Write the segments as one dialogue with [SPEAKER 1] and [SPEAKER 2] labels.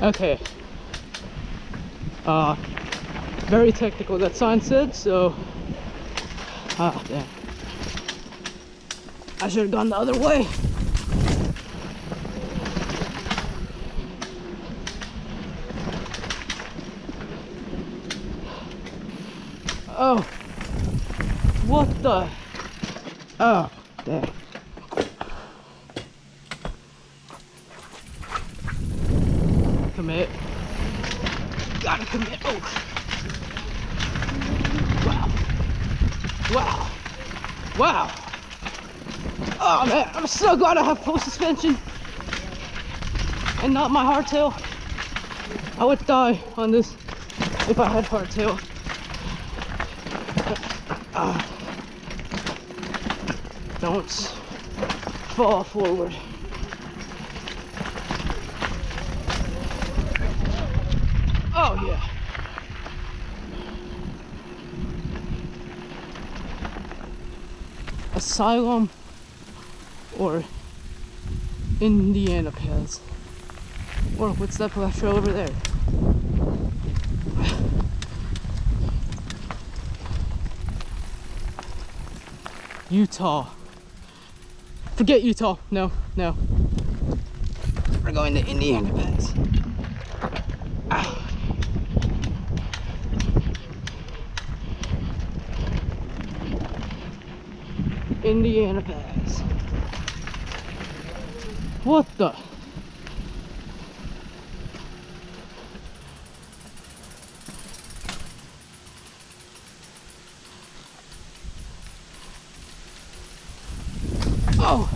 [SPEAKER 1] Okay. Uh, very technical, that sign said, so. Ah, damn. I should have gone the other way. Oh. What the? Oh, damn. Commit. Gotta commit. Oh. Wow. Wow. Wow. Oh man, I'm so glad I have full suspension and not my hardtail. I would die on this if I had hardtail. Ah. Don't fall forward. Oh yeah. Asylum or Indiana Paths. Or what's that trail over there? Utah. Forget Utah. No, no. We're going to Indiana Paths. Indiana Pass. What the? Oh!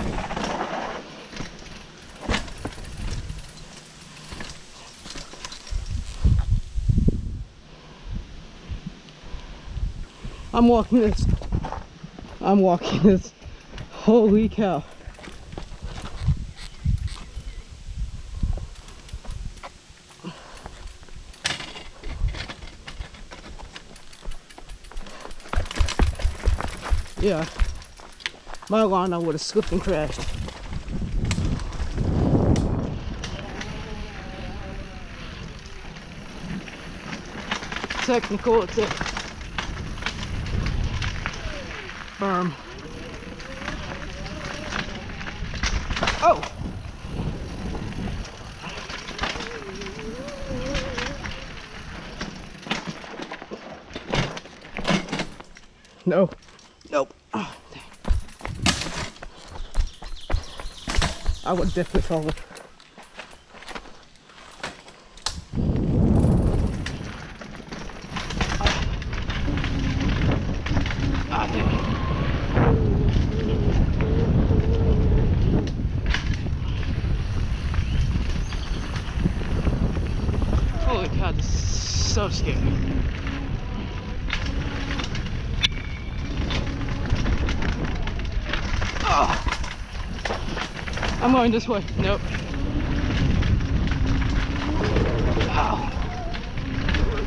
[SPEAKER 1] I'm walking this. I'm walking this. Holy cow. Yeah. My lawn I would have slipped and crashed. Technical, it's it. Firm. Oh! No. Nope. Oh, dang. I would definitely fall. Ah, dang. Cow, this is so scary. Oh. I'm going this way. Nope. Ow.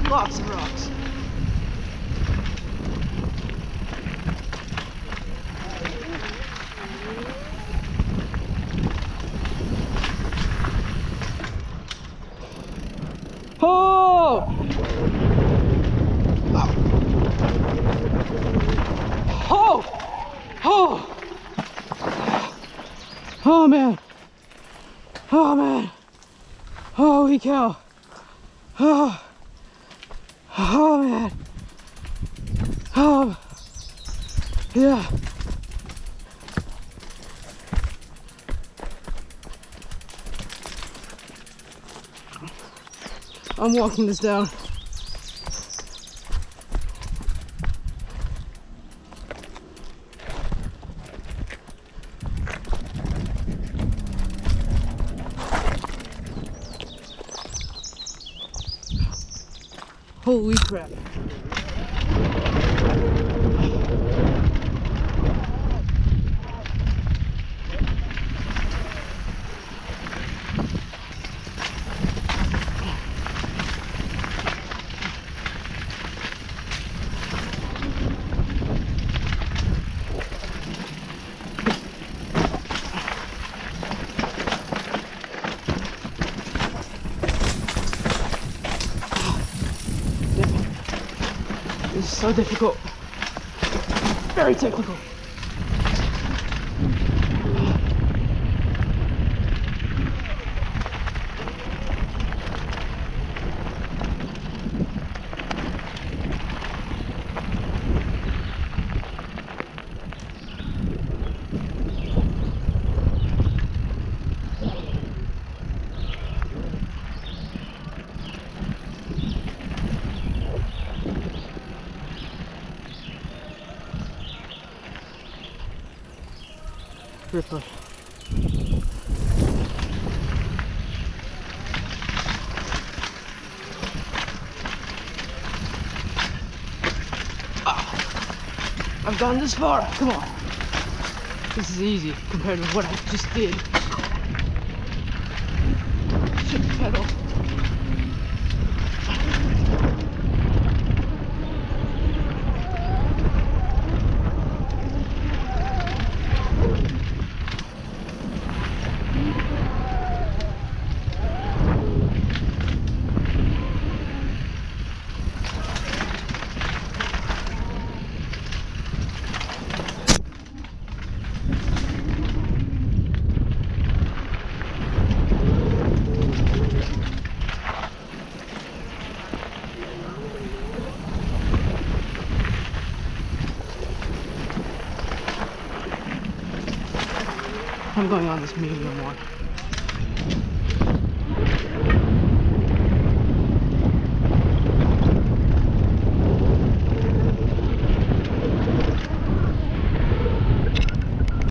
[SPEAKER 1] Lots of rocks. Oh! Oh! Oh! Oh man! Oh man! Oh, Holy cow! Oh! Oh man! Oh! Yeah! I'm walking this down. Holy crap. So difficult. Very technical. Ah, I've gone this far. Come on. This is easy compared to what I just did. Shit, pedal. I'm going on this medium one.